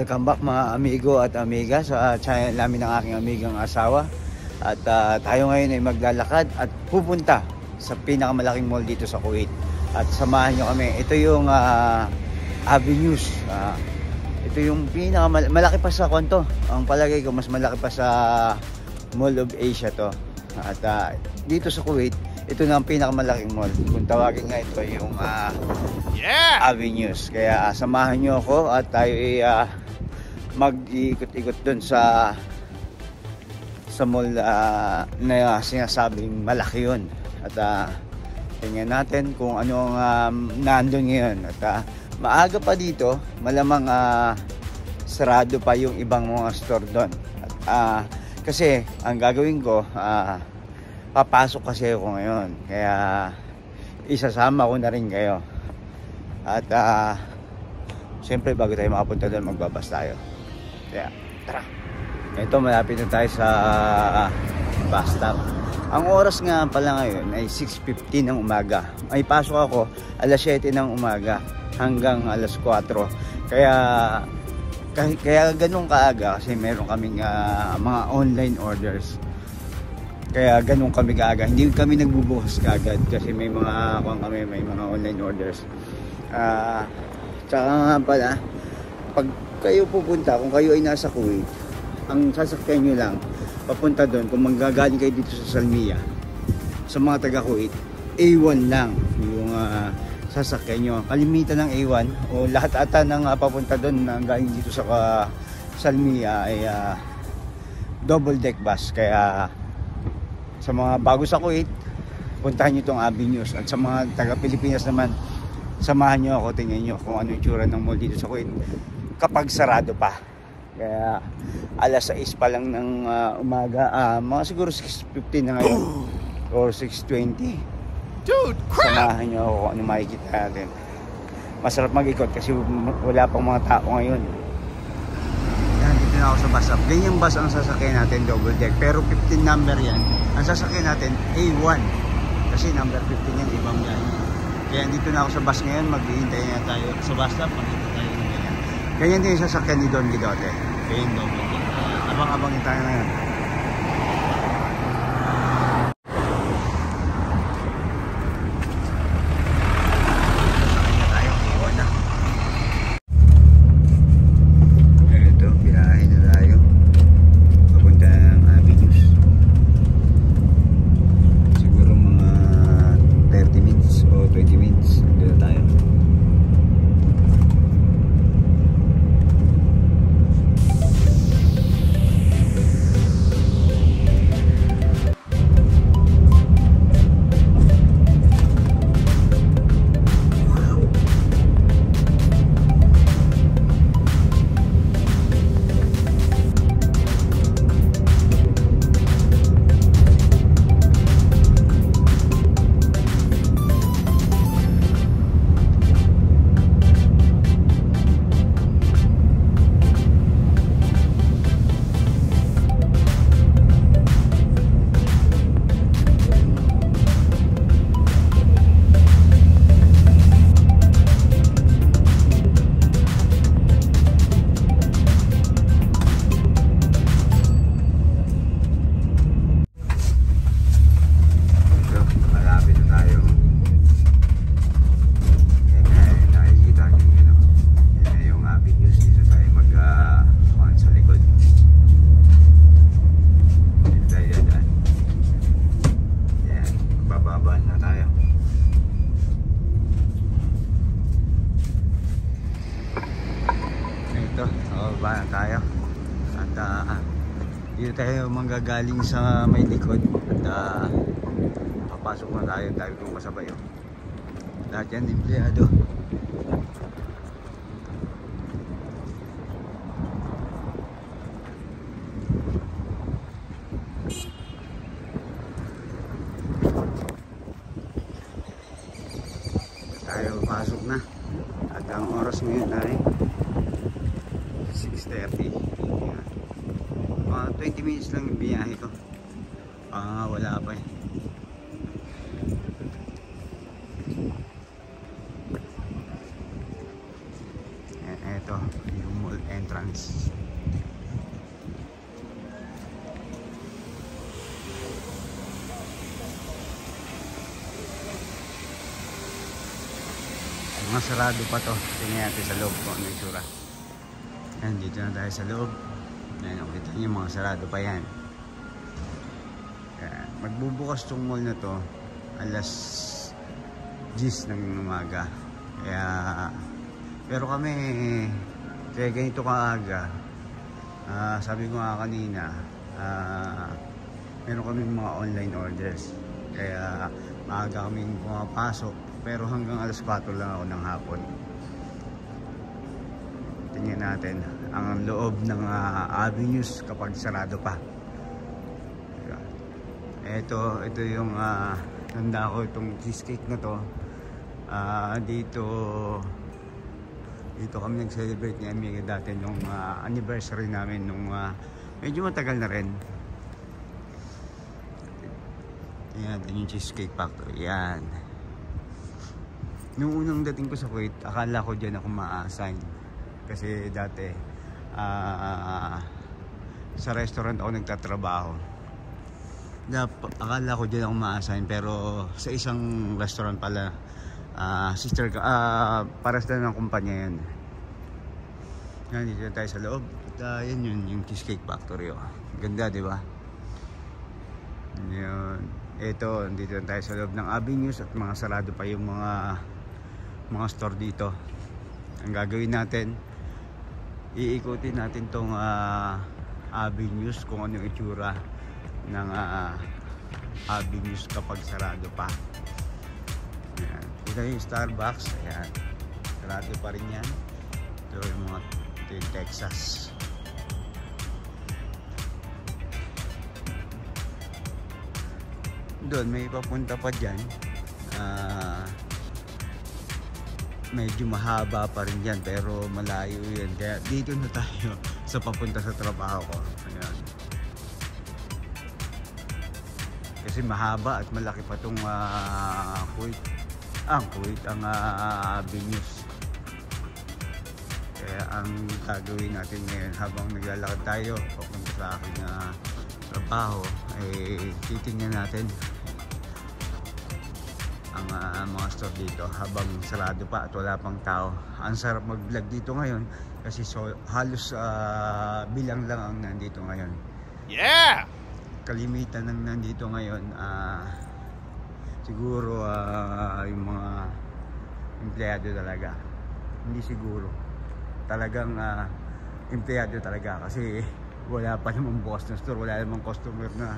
Welcome back mga amigo at amiga sa channel namin ng aking amigang asawa. At ah, tayo ngayon ay maglalakad at pupunta sa pinakamalaking mall dito sa Kuwait. At samahan nyo kami. Ito yung ah, Avenues. Ah, ito yung pinakamalaki malaki pa sa kwanto. Ang palagay ko mas malaki pa sa Mall of Asia to. At ah, dito sa Kuwait, ito na ang pinakamalaking mall. Kung tawagin nga ito yung ah, Yeah! avenues. Kaya ah, samahan nyo ako at tayo ay ah, mag-ikot-ikot dun sa sa mall ah, na sinasabing malaki yun. At ah, tingnan natin kung ano ang um, nandun ngayon. At ah, maaga pa dito, malamang ah, sarado pa yung ibang mga store doon. At ah, kasi ang gagawin ko, ah, papasok kasi ako ngayon. Kaya isasama ko na rin kayo. At ah, siyempre bago tayo makapunta doon, magbabas tayo. Kaya, tara. Ito, malapit na tayo sa ah, bus stop. Ang oras nga pala ngayon ay 6.15 ng umaga. May pasok ako alas 7 ng umaga hanggang alas 4. Kaya kaya, kaya ganun kaaga kasi meron kaming ah, mga online orders. Kaya ganun kami kaaga. Hindi kami nagbubukas kagad kasi may mga kung kami may mga online orders. Ah, tsaka nga pala pag kayo pupunta, kung kayo ay nasa Kuwait, ang sasakyan nyo lang papunta doon kung manggagaling kayo dito sa Salmiya sa mga taga Kuwait A1 lang yung ah, sasakyan nyo. Kalimitan ng A1 o lahat ata ng ah, papunta doon na galing dito sa ah, Salmiya ay ah, double deck bus. Kaya sa mga bago sa Kuwait puntahan nyo itong Avenues at sa mga taga Pilipinas naman samahan nyo ako tingnan nyo kung ano yung tsura ng mall dito sa Kuwait kapag sarado pa. Kaya alas 6 pa lang ng ah, umaga ah, mga siguro 6.15 na ngayon. Or 6.20 Dude, crap! samahan nyo ako kung ano makikita natin. Masarap mag-ikot kasi wala pang mga tao ngayon. Yan, dito na ako sa bus stop. Ganyang bus ang sasakyan natin double deck. Pero 15 number yan. Ang sasakyan natin A1 kasi number 15 yan ibang yan. Kaya dito na ako sa bus ngayon. Maghihintay na tayo. Sa bus stop makita tayo ganyan din yung sasakyan ni Don double deck uh, abang-abangin tayo ngayon manggagaling sa may likod. At ah, papasok na tayo dahil kung kasabay oh. lahat yan empleyado tayo pasok na at ang oras ngayon ay 6.30 Yan. mga 20 minutes lang yung biyahe ko ah wala pa eh Yan, eto yung mall entrance. Mga sarado pa to. Tingnan natin sa loob kung ano yung sura. Yan, dito na tayo sa loob. Yan, kita niyo mga sarado pa yan. Yan. Magbubukas tong mall na to alas 10 ng umaga. Kaya, pero kami, kaya ganito kaaga, ah, sabi ko nga kanina, ah, meron kami mga online orders. Kaya, maaga kaming pumapasok. Pero hanggang alas 4 lang ako ng hapon. Natin ang loob ng ah, avenues kapag sarado pa. Ito, ito yung ah, tanda ko itong cheesecake na to. Ah, dito dito kami nag-celebrate ni Amiga dati nung ah, anniversary namin nung ah, medyo matagal na rin. Yan, yung cheesecake factory. Yan. Nung unang dating ko sa Kuwait, akala ko dyan ako ma-assign. Kasi dati, ah, sa restaurant ako nagtatrabaho. Na, akala ko dyan ako ma-assign pero sa isang restaurant pala, ah, sister ah, pares na ng kumpanya yan. Yan, dito na tayo sa loob. At ah, yan yun, yung Cheesecake Factory. Oh. Ganda, di ba? Yun. Ito, dito tayo sa loob ng avenues at mga sarado pa yung mga mga store dito. Ang gagawin natin, iikutin natin tong ah, avenues kung ano yung itsura ng ah, avenues kapag sarado pa. Ayan. Ito yung Starbucks. Ayan. Sarado pa rin yan. Ito yung mga ito yung Texas. Doon may papunta pa dyan. Ah medyo mahaba pa rin yan pero malayo yan. Kaya dito na tayo sa papunta sa trabaho ko. Ayan. Kasi mahaba at malaki pa tong uh, Kuwait. Ang Kuwait ang uh, avenues kaya ang gagawin natin ngayon habang naglalakad tayo papunta sa aking uh, trabaho eh titingnan natin ang uh, mga store dito habang sarado pa at wala pang tao. Ang sarap mag-vlog dito ngayon kasi so, halos uh, bilang lang ang nandito ngayon. Yeah! Kalimitan ng nandito ngayon uh, siguro uh, yung mga empleyado talaga. Hindi siguro. Talagang uh, empleyado talaga kasi wala pa namang bukas na store, wala namang customer na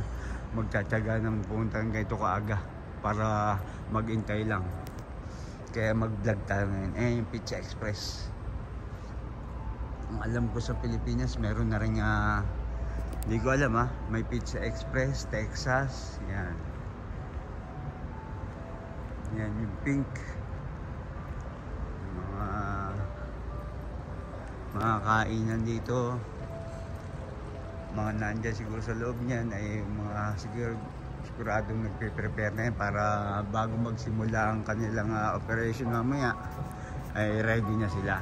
magtsatsaga ng pumunta ng ganito kaaga para maghintay lang. Kaya mag vlog tayo ngayon. Eh yung Pizza Express. Ang alam ko sa Pilipinas meron na rin uh, hindi ko alam ha may Pizza Express Texas. Yan. Yan yung pink. Mga mga kainan dito. Mga nandyan siguro sa loob niyan ay mga siguro siguradong nagpe-prepare na yan para bago magsimula ang kanilang uh, operation mamaya ay ready na sila.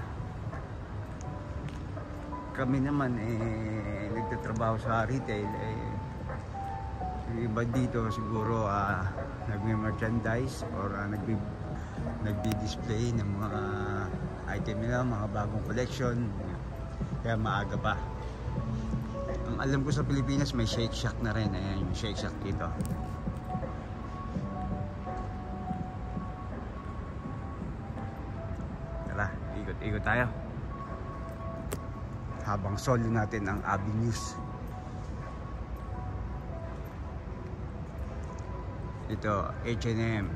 Kami naman eh nagtatrabaho sa retail eh iba dito siguro uh, nagme-merchandise or uh, nagbi nagdi-display ng mga item nila, mga bagong collection. Kaya maaga pa ang alam ko sa Pilipinas may Shake Shack na rin. Ayan yung Shake Shack dito. Tara, ikot-ikot tayo. Habang solo natin ang avenues. Ito, H&M.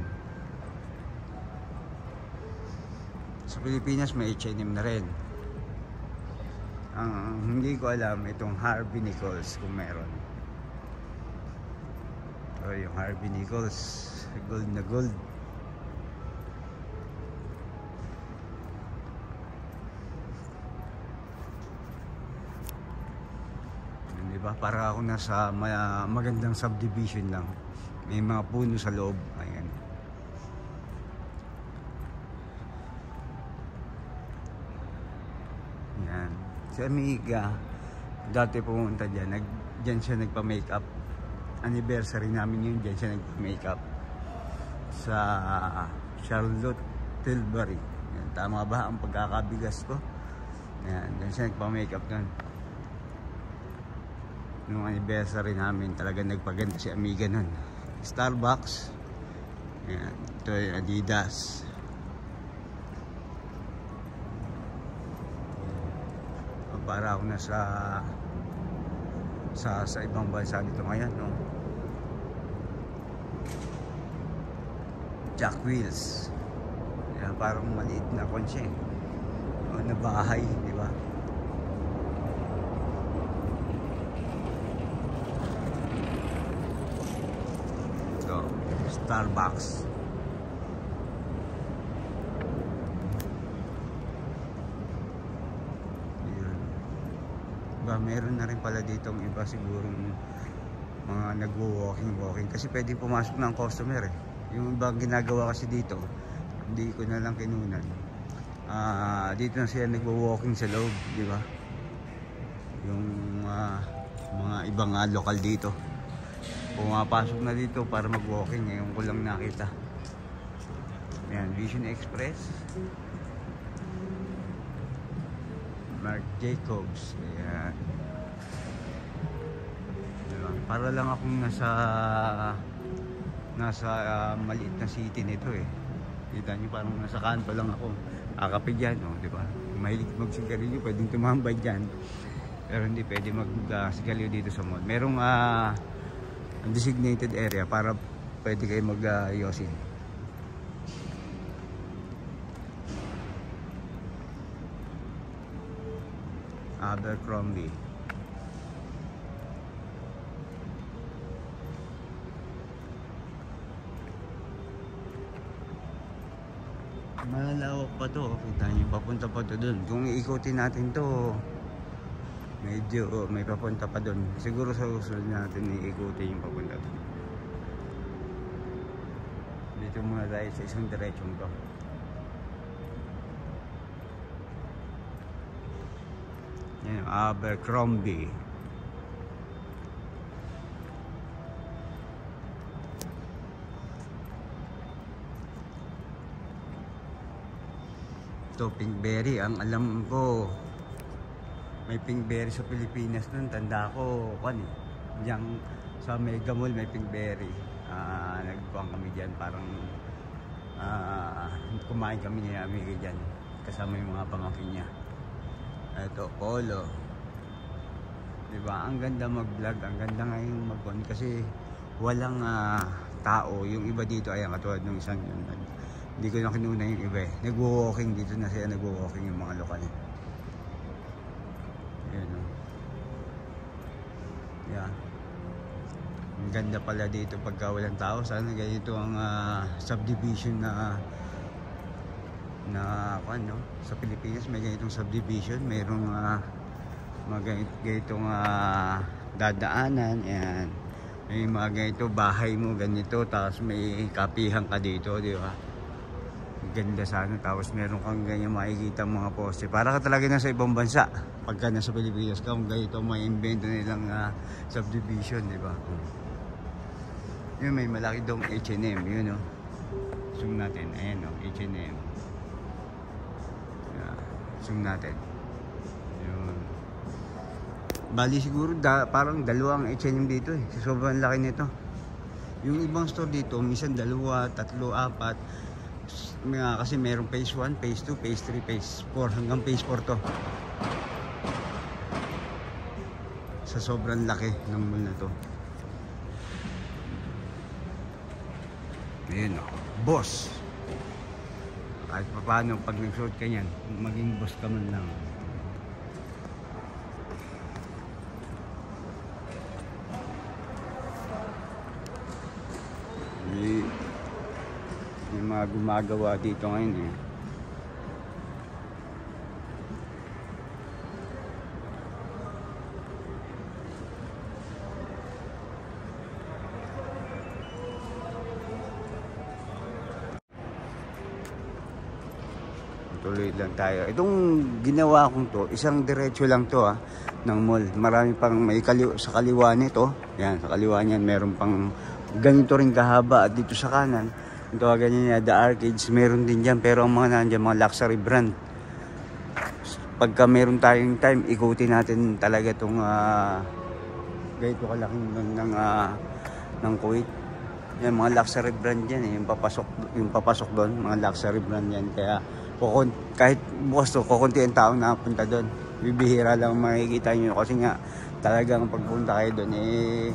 Sa Pilipinas may H&M na rin ang hindi ko alam itong Harvey Nichols kung meron. O yung Harvey Nichols gold na gold. Di ba? Para ako nasa magandang subdivision lang. May mga puno sa loob. Ayan yan Si Amiga, dati pumunta dyan, nag, dyan siya nagpa-makeup. Anniversary namin yun, dyan siya nagpa-makeup. Sa Charlotte Tilbury. Yan, tama ba ang pagkakabigas ko? Yan, dyan siya nagpa-makeup nun. Nung anniversary namin, talaga nagpaganda si Amiga nun. Starbucks. Yan, ito yung Adidas. Para ako nasa sa sa ibang bansa dito ngayon no? Jack Wheels yan, parang maliit na konsye o na bahay di ba? Ito Starbucks Yun. Ba, meron na rin pala dito ang iba sigurong mga nagwo-walking walking kasi pwedeng pumasok ng customer eh. Yung ibang ginagawa kasi dito, hindi ko na lang kinunan. Ah, dito na sila nagwo-walking sa loob, di ba? Yung ah, mga ibang ah, lokal dito. Pumapasok na dito para mag-walking, ngayon ko lang nakita. Ayan, Vision Express. Mark Jacobs. Ayan. Para lang akong nasa nasa ah, maliit na city nito eh. Kita niyo parang nasa kanto lang ako. Akape dyan, no? di ba? Mahilig magsigarilyo, pwedeng tumambay dyan. Pero hindi pwede magsigarilyo dito sa mall. Merong ah, designated area para pwede kayo mag-yosin. Abercrombie. Malalawak pa to. Kita niyo, papunta pa to dun. Kung iikutin natin to, medyo oh, may papunta pa dun. Siguro sa susunod natin iikutin yung papunta dun. Dito muna tayo sa isang diretsyon to. Yan, Abercrombie. Ito, pinkberry. Ang alam ko, may pinkberry sa Pilipinas nun. Tanda ko, kan eh. Diyan sa Mega Mall may pinkberry. Ah, nagkuhan kami diyan parang ah, kumain kami ni Amiga diyan kasama yung mga pamangkin niya. Ito, polo. Diba? Ang ganda mag-vlog. Ang ganda ngayon mag kasi walang ah, tao. Yung iba dito, ayan, katulad ng isang yun. Hindi ko na kinuna yung iba eh. Nagwo-walking dito na siya. Nagwo-walking yung mga lokal. Yan o. Yan. Ang ganda pala dito pagka walang tao. Sana ganito ang ah, subdivision na na ano, sa Pilipinas may ganitong subdivision, mayroong uh, mga ganitong uh, dadaanan, yan. May mga ganito bahay mo ganito, tapos may kapihan ka dito, di ba? Ganda sana, tapos meron kang ganyan makikita mga poste. Para ka talaga nasa ibang bansa. Pagka nasa Pilipinas ka, kung ganito may invento nilang uh, subdivision, di ba? Yun, may malaki dong H&M, yun o. Zoom natin, ayan o, H&M zoom natin. Yun. Bali siguro da, parang dalawang H&M dito eh. Sobrang laki nito. Yung ibang store dito minsan dalawa, tatlo, apat mga, kasi merong phase 1, phase 2, phase 3, phase 4 hanggang phase 4 to. Sa sobrang laki ng mall na to. Ayun o, oh. boss! Kahit pa paano pag nagsuot ka yan maging boss ka man lang may, may gumagawa dito ngayon eh tuloy lang tayo. Itong ginawa kong to, isang diretso lang to ah, ng mall. Marami pang may kaliw sa kaliwa nito. Yan, sa kaliwa niyan meron pang ganito rin kahaba at dito sa kanan. Ang tawagan niya The Arcades, meron din dyan. Pero ang mga nandiyan, mga luxury brand. Pagka meron tayong time, ikutin natin talaga itong uh, ganito kalaking ng, ng, uh, ng Kuwait. Yan, mga luxury brand yan eh. Yung papasok, yung papasok doon, mga luxury brand yan. Kaya kukun, kahit bukas to, kukunti ang tao na doon. Bibihira lang makikita nyo kasi nga talagang pagpunta kayo doon eh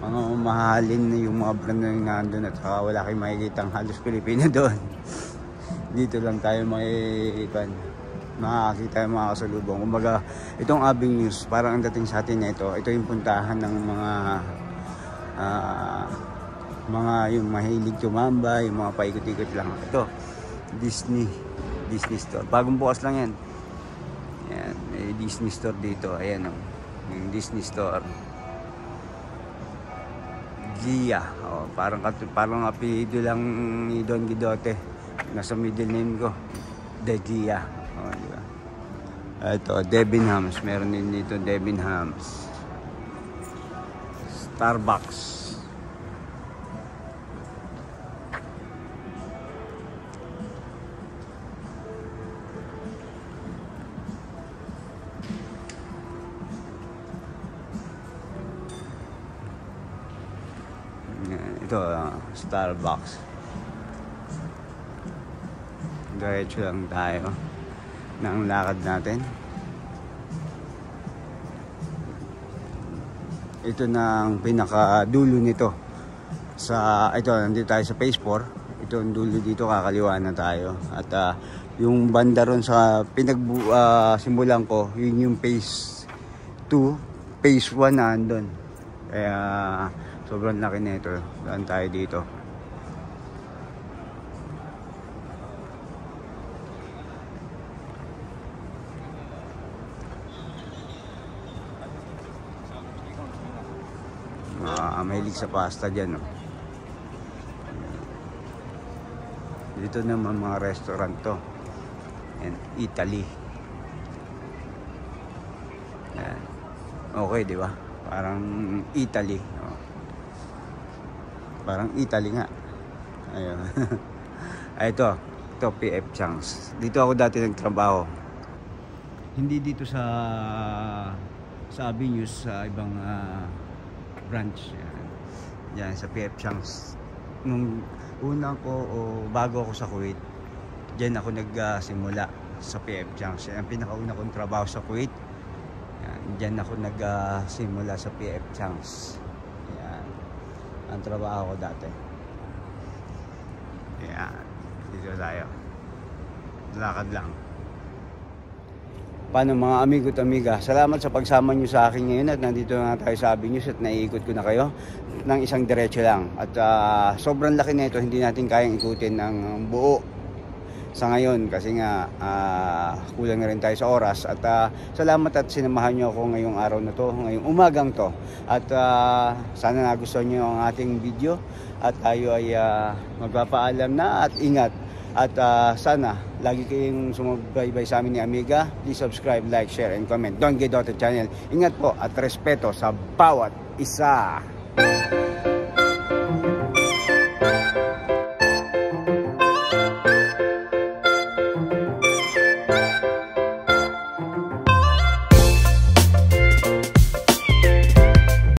mga mahalin na yung mga brand na nandun at saka wala kayong makikita halos Pilipino doon. Dito lang tayo makikipan makakita yung mga kasalubong. Kumbaga, itong avenues, parang ang dating sa atin na ito, ito yung puntahan ng mga uh, mga yung mahilig tumamba, yung mga paikot-ikot lang. Ito, Disney, Disney Store. Bagong bukas lang yan. Yan, may Disney Store dito. Ayan o, oh, yung Disney Store. Gia. Oh, parang parang apelyido lang ni Don Guidote. Nasa middle name ko. De Gia. Oh, di? Ito, Devin Hams. Meron din dito Devin Hams. Starbucks. Starbucks. Diretso lang tayo ng lakad natin. Ito na ang pinakadulo nito. Sa ito nandito tayo sa phase 4 ito ang dulo dito kakaliwa na tayo. At uh, yung banda ron sa pinag uh, simulan ko yun yung phase 2 phase 1 na andun. Kaya sobrang laki na ito daan tayo dito uh, mahilig sa pasta dyan no? dito naman mga restaurant to and Italy yan okay di ba parang Italy Parang Italy nga. Ayun. Ay, ito. Ito, PF Changs. Dito ako dati nagtrabaho. Hindi dito sa sa Avenues, sa ibang uh, branch. Yan. Yan, sa PF Changs. Nung unang ko, o bago ako sa Kuwait, diyan ako nagsimula sa PF Changs. Yan ang pinakauna kong trabaho sa Kuwait. Yan, diyan ako nagsimula sa PF Changs ang trabaho ko dati yan dito tayo lakad lang paano mga amigo at amiga? Salamat sa pagsama nyo sa akin ngayon at nandito na tayo sa Avenues at naiikot ko na kayo ng isang diretso lang. At uh, sobrang laki na ito hindi natin kayang ikutin ng buo sa ngayon kasi nga uh, kulang na rin tayo sa oras. At uh, salamat at sinamahan nyo ako ngayong araw na to ngayong umagang to. At uh, sana nagustuhan nyo ang ating video at tayo ay uh, magpapaalam na at ingat. At uh, sana lagi kayong sumubaybay sa amin ni Amiga. Please subscribe, like, share and comment. Don't Get Dotted Channel. Ingat po at respeto sa bawat isa